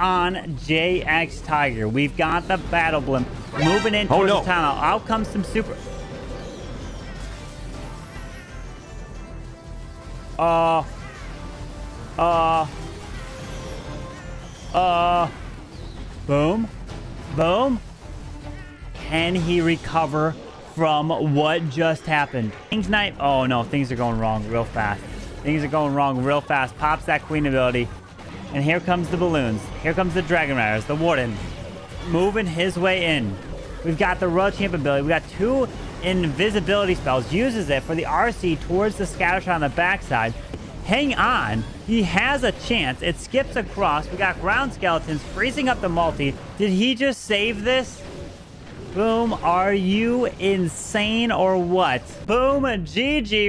on JX Tiger. We've got the battle blimp moving into Oh, no. the tunnel. Out comes some super... Uh... Uh... Uh... Boom. Boom. Can he recover from what just happened? King's Knight. Oh, no. Things are going wrong real fast. Things are going wrong real fast. Pops that queen ability. And here comes the balloons. Here comes the Dragon Riders, the Warden. Moving his way in. We've got the Royal Champ ability. We got two invisibility spells. Uses it for the RC towards the scatter shot on the backside. Hang on. He has a chance. It skips across. We got ground skeletons freezing up the multi. Did he just save this? Boom. Are you insane or what? Boom. GG.